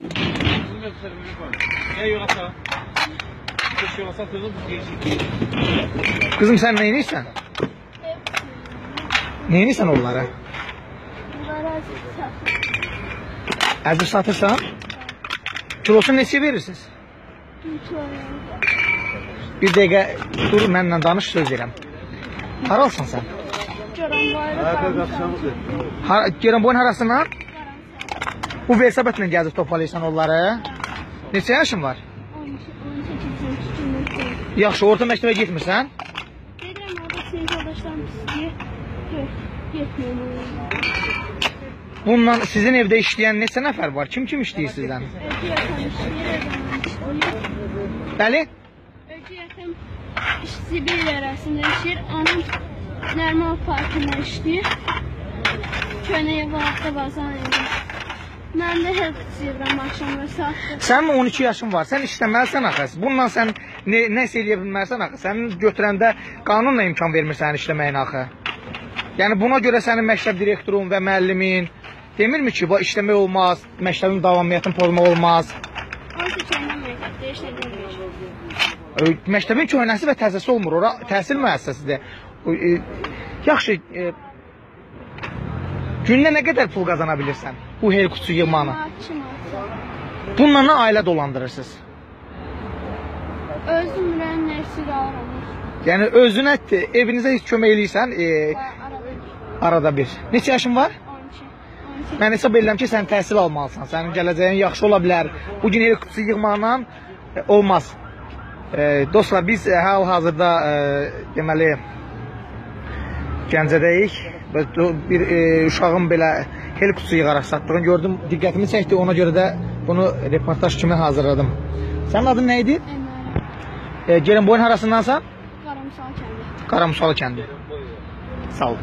Bizim gösterimizi koy. Ya yola Keş yola satıyordu bu değişik. Kızım sen neyiniysen? Neyiniysen onlara? Bunlara Əzib satırsan? Kilosunu neçə verirsiniz? Bir dəqiqə dur, mənlə danış, söz verirəm. Haralsan sən? Har Görən boyun harasından? Bu velosipedlə gəzib toparlayırsan onları? Neçə yaşın var? Yaxşı, orta məktəbə getmirsən? Gedirəm orada senin yoldaşlarım istəyir. Getməyəm. Bununla sizin evdə işləyən neçə nəfər var? Kim kim işləyir sizdən? İşləyir, işləyir. Bəli? Öcü yatan Sibir arasında işləyir. Onun normal parkında işləyir. Köynəyə vaxtda bazan edir. Mən də help istəyirəm axşam və saatda. Sənin 12 yaşın var. Sən işləməlisən axı. Bununla sən nə nəsə eləyə bilmərsən axı. Sənin götürəndə qanunla imkan vermir sənin işləməyinə axı. Yəni buna görə sənin məktəb direktorun və müəllimin demirmi ki, bu işləmək olmaz, məktəbin davamiyyətini pozmaq olmaz. Oysa köynəm məktəbdə işlədirmiş. Ö, Məktəbin köhnəsi və təzəsi olmur. Ora təhsil müəssisəsidir. E, Yaxşı, e, gündə nə qədər pul qazana bilirsən bu helkuçu yığmanı? Bununla nə ailə dolandırırsınız? Özüm bilən nərsilə aramır. Yəni özünə evinizə heç kömək eləyirsən e, Arada bir. Neçə yaşın var? 12. 12. Mən hesab edirəm ki, sən təhsil almalısan. Sənin gələcəyin yaxşı ola bilər. Bu gün helkuçu yığmaqla e, olmaz. E, dostlar, biz e, hal-hazırda e, deməli Gəncədəyik bir e, uşağın belə helkuçu yığaraq satdığını gördüm. Diqqətimi çəkdi. Ona görə də bunu reportaj kimi hazırladım. Sənin adın nə idi? E, Gelin boyun harasındansan? Qaramsal kəndi. Qaramsalı kəndi. Sağ ol.